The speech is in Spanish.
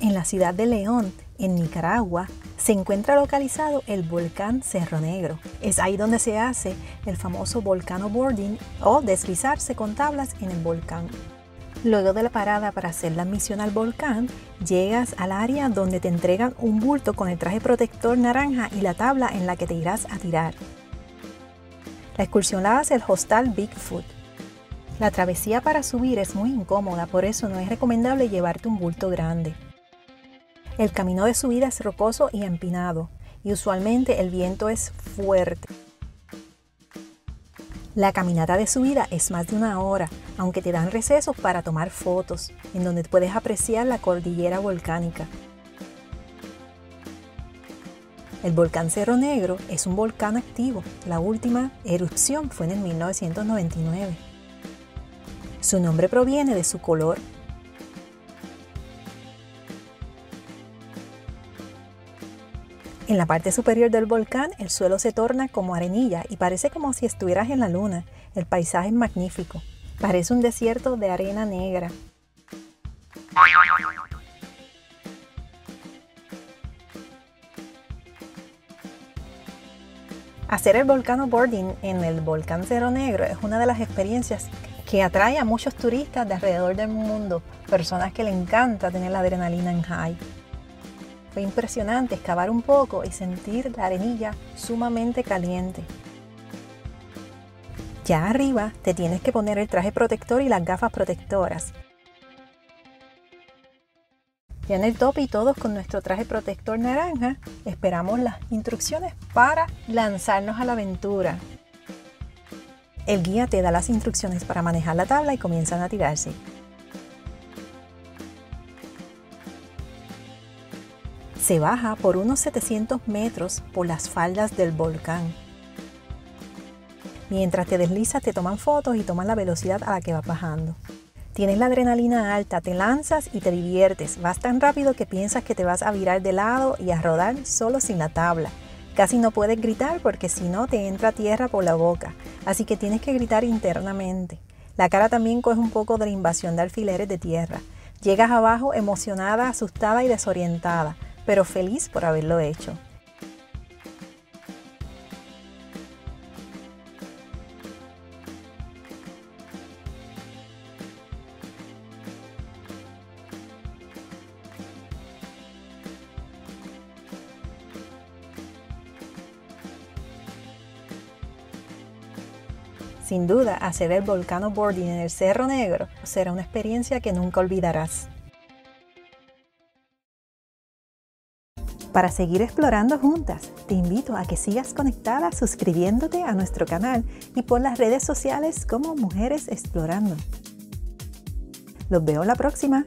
En la ciudad de León, en Nicaragua, se encuentra localizado el volcán Cerro Negro. Es ahí donde se hace el famoso volcano boarding o deslizarse con tablas en el volcán. Luego de la parada para hacer la misión al volcán, llegas al área donde te entregan un bulto con el traje protector naranja y la tabla en la que te irás a tirar. La excursión la hace el hostal Bigfoot. La travesía para subir es muy incómoda, por eso no es recomendable llevarte un bulto grande. El camino de subida es rocoso y empinado, y usualmente el viento es fuerte. La caminata de subida es más de una hora, aunque te dan recesos para tomar fotos, en donde puedes apreciar la cordillera volcánica. El volcán Cerro Negro es un volcán activo. La última erupción fue en el 1999. Su nombre proviene de su color. En la parte superior del volcán el suelo se torna como arenilla y parece como si estuvieras en la luna. El paisaje es magnífico. Parece un desierto de arena negra. Hacer el volcano boarding en el volcán Cerro Negro es una de las experiencias que atrae a muchos turistas de alrededor del mundo, personas que le encanta tener la adrenalina en high. Fue impresionante excavar un poco y sentir la arenilla sumamente caliente. Ya arriba te tienes que poner el traje protector y las gafas protectoras. Ya en el tope y todos con nuestro traje protector naranja, esperamos las instrucciones para lanzarnos a la aventura. El guía te da las instrucciones para manejar la tabla y comienzan a tirarse. Se baja por unos 700 metros por las faldas del volcán. Mientras te deslizas te toman fotos y toman la velocidad a la que vas bajando. Tienes la adrenalina alta, te lanzas y te diviertes. Vas tan rápido que piensas que te vas a virar de lado y a rodar solo sin la tabla. Casi no puedes gritar porque si no te entra tierra por la boca, así que tienes que gritar internamente. La cara también coge un poco de la invasión de alfileres de tierra. Llegas abajo emocionada, asustada y desorientada pero feliz por haberlo hecho. Sin duda, hacer el volcano boarding en el Cerro Negro será una experiencia que nunca olvidarás. Para seguir explorando juntas, te invito a que sigas conectada suscribiéndote a nuestro canal y por las redes sociales como Mujeres Explorando. Los veo la próxima.